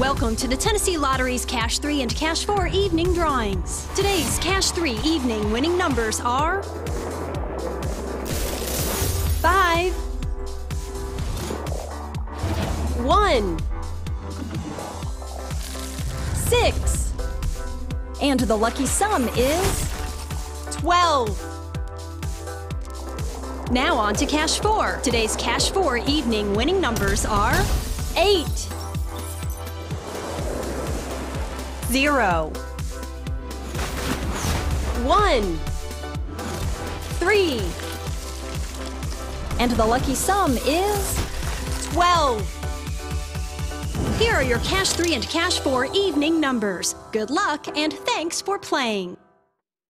Welcome to the Tennessee Lottery's Cash 3 and Cash 4 evening drawings. Today's Cash 3 evening winning numbers are 5 1 6 And the lucky sum is 12 now on to Cash 4. Today's Cash 4 evening winning numbers are 8 0 1 3 And the lucky sum is 12 Here are your Cash 3 and Cash 4 evening numbers. Good luck and thanks for playing.